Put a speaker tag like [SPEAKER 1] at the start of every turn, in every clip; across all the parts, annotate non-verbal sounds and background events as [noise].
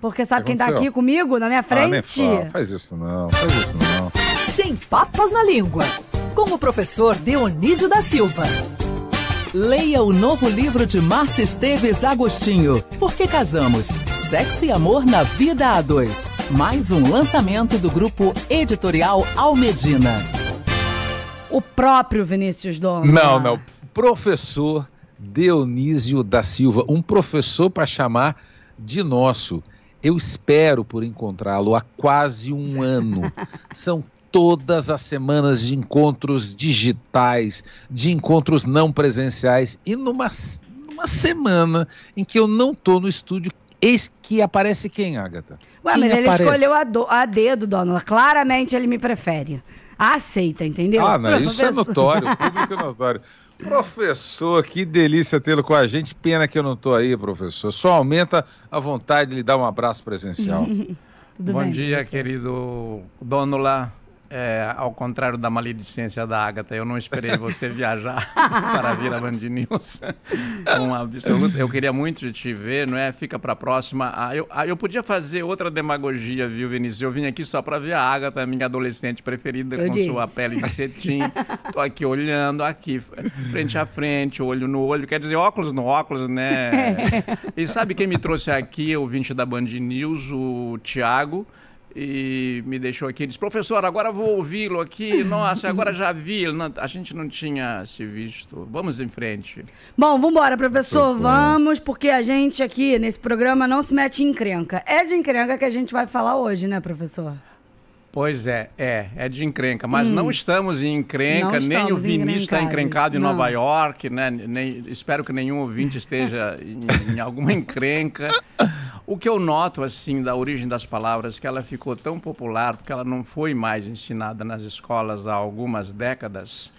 [SPEAKER 1] porque sabe quem tá aqui comigo, na minha frente?
[SPEAKER 2] Ah, nem faz isso não, faz isso não.
[SPEAKER 3] Sem papas na língua, com o professor Dionísio da Silva. Leia o novo livro de Márcia Esteves Agostinho, Por que Casamos? Sexo e Amor na Vida a Dois. Mais um lançamento do grupo editorial Almedina.
[SPEAKER 1] O próprio Vinícius Dono.
[SPEAKER 2] Não, não. Professor Dionísio da Silva, um professor para chamar de nosso. Eu espero por encontrá-lo há quase um ano. [laughs] São todas as semanas de encontros digitais, de encontros não presenciais e numa, numa semana em que eu não estou no estúdio, eis que aparece quem, Agatha?
[SPEAKER 1] Ué,
[SPEAKER 2] quem
[SPEAKER 1] mas ele aparece? escolheu a, do, a dedo, dona. Claramente ele me prefere. Aceita, entendeu?
[SPEAKER 2] Ah, não, isso é [laughs] notório, o público é notório. Professor, que delícia tê-lo com a gente. Pena que eu não estou aí, professor. Só aumenta a vontade de lhe dar um abraço presencial. [laughs]
[SPEAKER 4] Bom bem, dia, professor. querido dono lá. É, ao contrário da maledicência da Agatha, eu não esperei você [laughs] viajar [laughs] para vir a Band News. [laughs] um absoluto. Eu queria muito te ver, não é? Fica para a próxima. Ah, eu, ah, eu podia fazer outra demagogia, viu, Vinícius? Eu vim aqui só para ver a Agatha, minha adolescente preferida, eu com disse. sua pele de cetim. Tô aqui olhando, aqui, frente a frente, olho no olho. Quer dizer, óculos no óculos, né? e sabe quem me trouxe aqui, o 20 da Band News? O Tiago e me deixou aqui e disse, professor, agora vou ouvi-lo aqui, [laughs] nossa, agora já vi, não, a gente não tinha se visto, vamos em frente.
[SPEAKER 1] Bom, vamos embora, professor, vamos, porque a gente aqui nesse programa não se mete em encrenca. É de encrenca que a gente vai falar hoje, né, professor?
[SPEAKER 4] Pois é, é, é de encrenca, mas hum. não estamos em encrenca, nem o Vinícius está encrencado em não. Nova York, né? Nem, espero que nenhum ouvinte esteja em, em, alguma encrenca. [laughs] O que eu noto, assim, da origem das palavras, que ela ficou tão popular, porque ela não foi mais ensinada nas escolas há algumas décadas,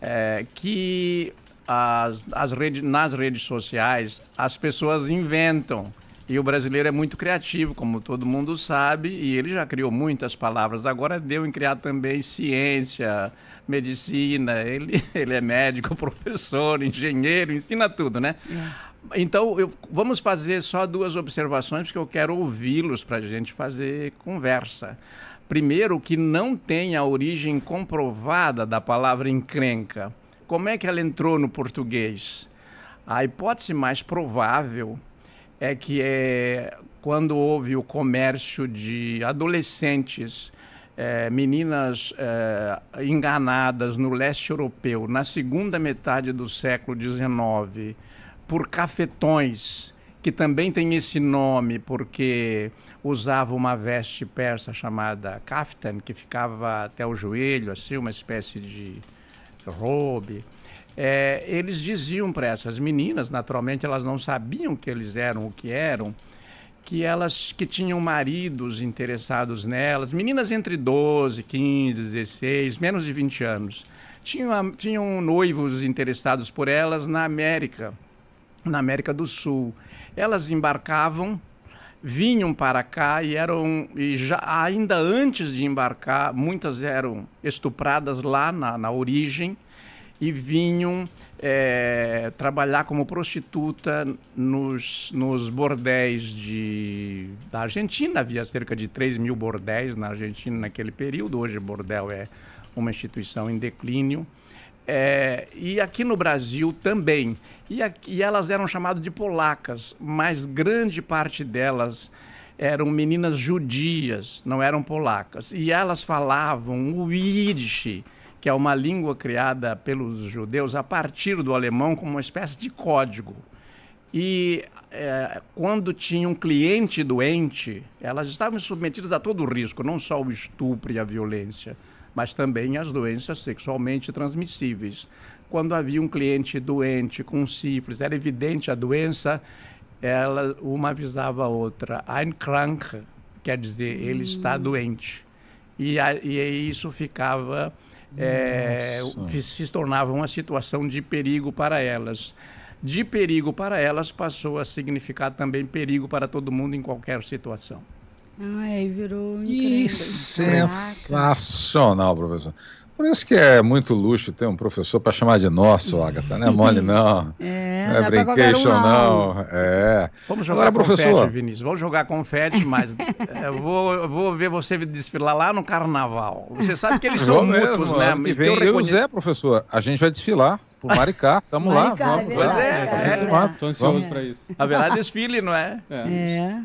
[SPEAKER 4] é, que as, as redes, nas redes sociais as pessoas inventam e o brasileiro é muito criativo, como todo mundo sabe, e ele já criou muitas palavras. Agora deu em criar também ciência, medicina. Ele, [laughs] ele é médico, [laughs] professor, engenheiro, ensina tudo, né? É. Então, eu, vamos fazer só duas observações, porque eu quero ouvi-los para a gente fazer conversa. Primeiro, que não tem a origem comprovada da palavra encrenca. Como é que ela entrou no português? A hipótese mais provável é que é quando houve o comércio de adolescentes, é, meninas é, enganadas no leste europeu na segunda metade do século XIX por cafetões, que também tem esse nome porque usava uma veste persa chamada kaftan, que ficava até o joelho, assim, uma espécie de robe. É, eles diziam para essas meninas, naturalmente elas não sabiam que eles eram o que eram, que elas que tinham maridos interessados nelas, meninas entre 12, 15, 16, menos de 20 anos, tinham, tinham noivos interessados por elas na América, na América do Sul. Elas embarcavam, vinham para cá e eram e já ainda antes de embarcar, muitas eram estupradas lá na, na origem e vinham é, trabalhar como prostituta nos, nos bordéis de, da Argentina. Havia cerca de 3 mil bordéis na Argentina naquele período. Hoje, bordel é uma instituição em declínio. É, e aqui no Brasil também. E, e elas eram chamadas de polacas, mas grande parte delas eram meninas judias, não eram polacas. E elas falavam o Yiddish, que é uma língua criada pelos judeus a partir do alemão como uma espécie de código. E é, quando tinha um cliente doente, elas estavam submetidas a todo o risco, não só o estupro e a violência, mas também as doenças sexualmente transmissíveis. Quando havia um cliente doente com sífilis, era evidente a doença, ela uma avisava a outra, ein krank, quer dizer, ele está hum. doente. E, a, e isso ficava é, se tornava uma situação de perigo para elas. De perigo para elas passou a significar também perigo para todo mundo em qualquer situação.
[SPEAKER 1] Ai, virou
[SPEAKER 2] Que sensacional, professor. Por isso que é muito luxo ter um professor para chamar de nosso, Agatha, não é mole [laughs] não.
[SPEAKER 1] É,
[SPEAKER 2] É, não é brincation, um, não. É.
[SPEAKER 4] Vamos jogar Agora, confete, professor. Vinícius. Vamos jogar confete, mas [laughs] eu vou, vou ver você desfilar lá no carnaval. Você sabe que eles [laughs] são mútuos, né?
[SPEAKER 2] E vem eu, eu e o Zé, professor. A gente vai desfilar por Maricá. Tamo Maricá, lá. Vamos,
[SPEAKER 4] pois é, é, é. Tô ansioso para isso. Haverá desfile, não é?
[SPEAKER 1] É. é.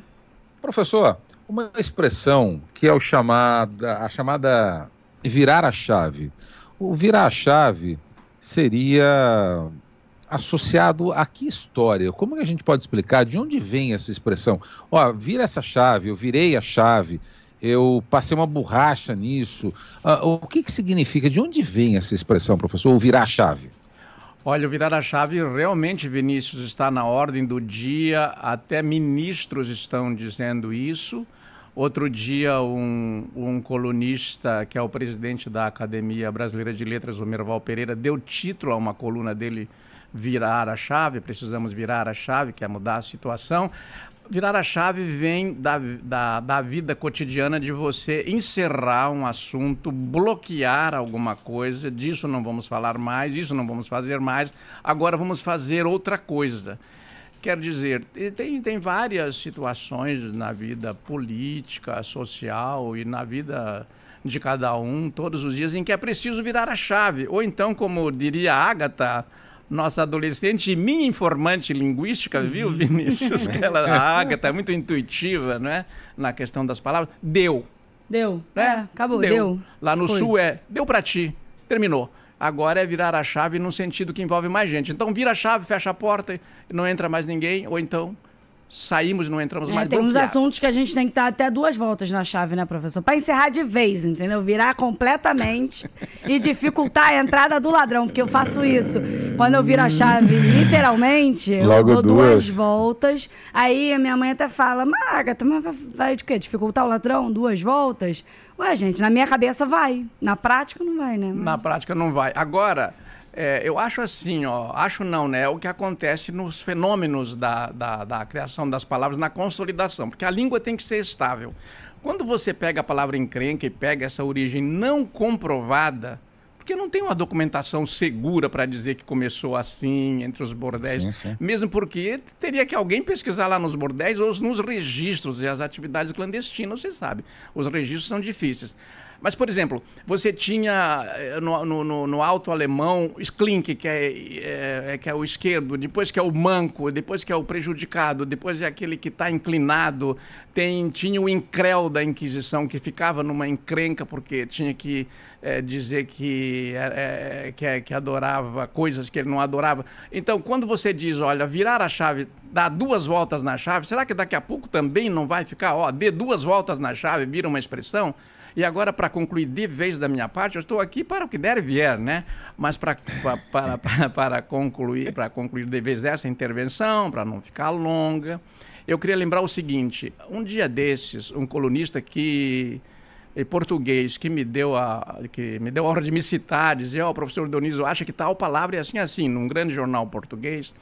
[SPEAKER 2] Professor, uma expressão que é o chamada, a chamada virar a chave. O virar a chave seria associado a que história? Como que a gente pode explicar de onde vem essa expressão? Ó, vira essa chave, eu virei a chave, eu passei uma borracha nisso. Uh, o que, que significa? De onde vem essa expressão, professor? O virar a chave?
[SPEAKER 4] Olha, o virar a chave realmente, Vinícius, está na ordem do dia, até ministros estão dizendo isso. Outro dia, um, um colunista, que é o presidente da Academia Brasileira de Letras, o Merval Pereira, deu título a uma coluna dele, Virar a Chave, precisamos virar a chave, que é mudar a situação. Virar a chave vem da, da, da vida cotidiana de você encerrar um assunto, bloquear alguma coisa, disso não vamos falar mais, isso não vamos fazer mais, agora vamos fazer outra coisa. Quer dizer, tem, tem várias situações na vida política, social e na vida de cada um, todos os dias, em que é preciso virar a chave. Ou então, como diria a Agatha, nossa adolescente, minha informante linguística, viu, uhum. Vinícius? [laughs] que ela, a Agatha é muito intuitiva, não é? Na questão das palavras. Deu.
[SPEAKER 1] Deu. Né? É, acabou, deu. deu.
[SPEAKER 4] Lá no Foi. sul é deu para ti, terminou. Agora é virar a chave num sentido que envolve mais gente. Então vira a chave, fecha a porta, não entra mais ninguém, ou então saímos e não entramos é, mais.
[SPEAKER 1] Tem uns assuntos que a gente tem que estar até duas voltas na chave, né, professor? Para encerrar de vez, entendeu? Virar completamente [laughs] e dificultar a entrada do ladrão, porque eu faço isso. Quando eu viro a chave, literalmente, Logo eu dou duas. duas voltas. Aí a minha mãe até fala, Margata, mas vai de quê? Dificultar o ladrão? Duas voltas? Ué, gente, na minha cabeça vai. Na prática não vai, né?
[SPEAKER 4] Na prática não vai. Agora. É, eu acho assim, ó, acho não, né? É o que acontece nos fenômenos da, da, da, criação das palavras, na consolidação, porque a língua tem que ser estável. Quando você pega a palavra encrenca e pega essa origem não comprovada, porque não tem uma documentação segura para dizer que começou assim entre os bordéis, sim, sim. mesmo porque teria que alguém pesquisar lá nos bordéis ou nos registros e as atividades clandestinas, você sabe, os registros são difíceis. Mas, por exemplo, você tinha eh, no, no, no alto alemão Sklink, que é, é, que é o esquerdo, depois que é o manco, depois que é o prejudicado, depois é aquele que está inclinado. Tem, tinha o incréu da Inquisição, que ficava numa encrenca porque tinha que é, dizer que, é, que, que adorava coisas que ele não adorava. Então, quando você diz, olha, virar a chave, dar duas voltas na chave, será que daqui a pouco também não vai ficar, ó, dê duas voltas na chave, vira uma expressão? E agora, para concluir de vez da minha parte, eu estou aqui para o que der e vier, né? Mas para, para, para, para concluir, para concluir de vez dessa intervenção, para não ficar longa, eu queria lembrar o seguinte: um dia desses, um colunista que em português que me deu a que me deu a hora de me citar, dizer, ó, oh, professor Dionísio, acha que tal palavra é assim assim, num grande jornal português.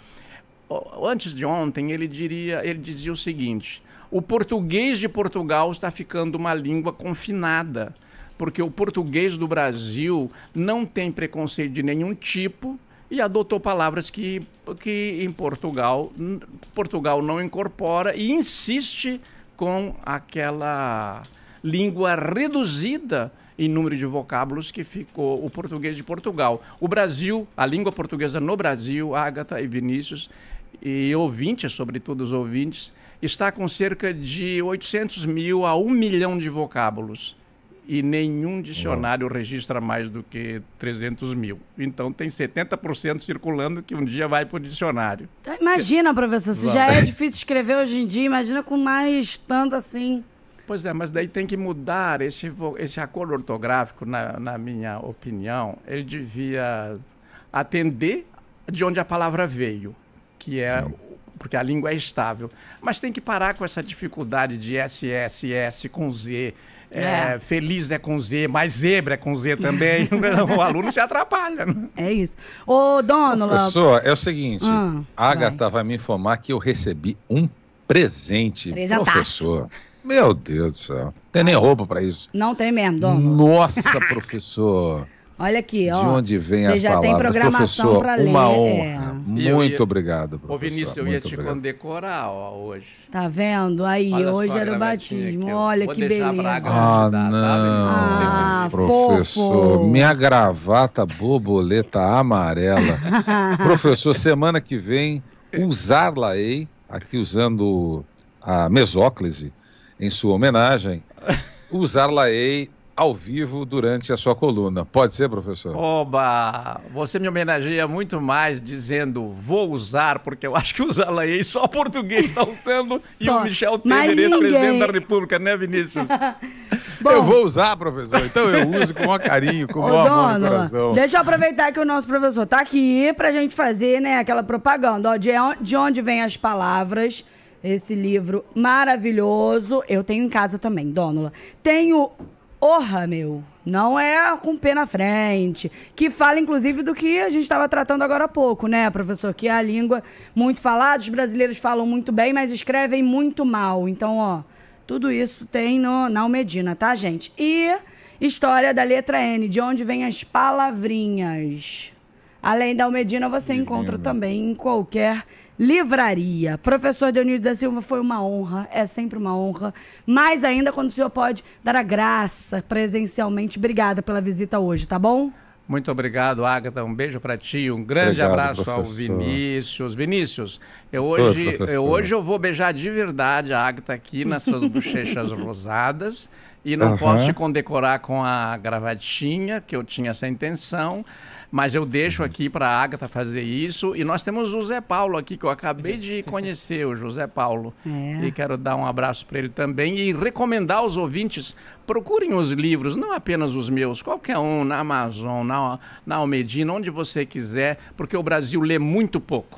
[SPEAKER 4] Antes de ontem, ele diria, ele dizia o seguinte: o português de Portugal está ficando uma língua confinada, porque o português do Brasil não tem preconceito de nenhum tipo e adotou palavras que, que em Portugal, Portugal não incorpora e insiste com aquela língua reduzida em número de vocábulos que ficou o português de Portugal. O Brasil, a língua portuguesa no Brasil, Ágata e Vinícius, e ouvintes, sobretudo os ouvintes, está com cerca de 800 mil a 1 milhão de vocábulos. E nenhum dicionário registra mais do que 300 mil. Então tem 70% circulando que um dia vai para o dicionário.
[SPEAKER 1] Então, imagina, professor, se já é difícil escrever hoje em dia, imagina com mais tanto assim.
[SPEAKER 4] Pois é, mas daí tem que mudar esse, esse acordo ortográfico, na, na minha opinião. Ele devia atender de onde a palavra veio, que é Sim porque a língua é estável. Mas tem que parar com essa dificuldade de SSS com Z. É, é. Feliz é com Z, mas zebra é com Z também. [laughs] o aluno se atrapalha. Né?
[SPEAKER 1] É isso. Ô, dono.
[SPEAKER 2] Professor, é o seguinte: ah, a Agatha vai. vai me informar que eu recebi um presente. Presentaço. Professor. Meu Deus do céu. Tem nem roupa para isso.
[SPEAKER 1] Não tem mesmo, dono.
[SPEAKER 2] Nossa, [laughs] professor.
[SPEAKER 1] Olha aqui, ó.
[SPEAKER 2] De onde vem as
[SPEAKER 1] já
[SPEAKER 2] palavras?
[SPEAKER 1] Tem programação
[SPEAKER 2] professor,
[SPEAKER 1] ler.
[SPEAKER 2] uma honra.
[SPEAKER 1] É.
[SPEAKER 2] Muito
[SPEAKER 4] ia,
[SPEAKER 2] obrigado, professor.
[SPEAKER 4] Ô, Vinícius, eu ia
[SPEAKER 2] Muito
[SPEAKER 4] te
[SPEAKER 2] obrigado.
[SPEAKER 4] condecorar ó, hoje.
[SPEAKER 1] Tá vendo? Aí,
[SPEAKER 4] Olha
[SPEAKER 1] hoje era o batismo.
[SPEAKER 4] aqui.
[SPEAKER 1] Olha
[SPEAKER 4] Vou
[SPEAKER 1] que beleza.
[SPEAKER 4] pra gra-
[SPEAKER 2] Ah,
[SPEAKER 4] Ajudar, tá,
[SPEAKER 2] não,
[SPEAKER 4] se
[SPEAKER 1] Ah,
[SPEAKER 2] professor.
[SPEAKER 1] fofo.
[SPEAKER 2] Minha gravata borboleta amarela. [laughs] professor, semana que vem, usar-la-ei, aqui usando a mesóclise em sua homenagem, usar-la-ei ao vivo durante a sua coluna. Pode ser, professor?
[SPEAKER 4] Oba! Você me homenageia muito mais dizendo vou usar, porque eu acho que usar aí só português está usando e o Michel Temer, ex-presidente
[SPEAKER 1] ninguém-
[SPEAKER 4] da República, né, Vinícius? [laughs]
[SPEAKER 1] Bom,
[SPEAKER 2] eu vou usar, professor. Então eu uso com o maior carinho, com maior amor no
[SPEAKER 1] dono,
[SPEAKER 2] coração.
[SPEAKER 1] deixa eu aproveitar que o nosso professor tá aqui pra gente fazer, né, aquela propaganda, ó, de, de onde vêm as palavras. Esse livro maravilhoso. Eu tenho em casa também, Dônula. Tenho Orra, meu. Não é com pé na frente. Que fala, inclusive, do que a gente estava tratando agora há pouco, né, professor? Que é a língua muito falada, os brasileiros falam muito bem, mas escrevem muito mal. Então, ó, tudo isso tem no, na Almedina, tá, gente? E História da letra N, de onde vêm as palavrinhas. Além da Almedina, você encontra também em qualquer livraria. Professor Dionísio da Silva, foi uma honra, é sempre uma honra. Mais ainda quando o senhor pode dar a graça presencialmente. Obrigada pela visita hoje, tá bom?
[SPEAKER 4] Muito obrigado, Agatha. Um beijo para ti, um grande
[SPEAKER 2] Obrigado,
[SPEAKER 4] abraço ao
[SPEAKER 2] professor.
[SPEAKER 4] Vinícius. Vinícius, eu hoje, eu hoje eu vou beijar de verdade a Agatha aqui nas suas bochechas [laughs] rosadas e não
[SPEAKER 2] Aham.
[SPEAKER 4] posso te condecorar com a gravatinha, que eu tinha essa intenção, mas eu deixo aqui para a Agatha fazer isso. E nós temos o José Paulo aqui, que eu acabei de [laughs] conhecer, o José Paulo.
[SPEAKER 1] É.
[SPEAKER 4] E quero dar um abraço para ele também e recomendar aos ouvintes, procurem os livros, não apenas os meus, qualquer um, na Amazon, na, na Almedina, onde você quiser, porque o Brasil lê muito pouco.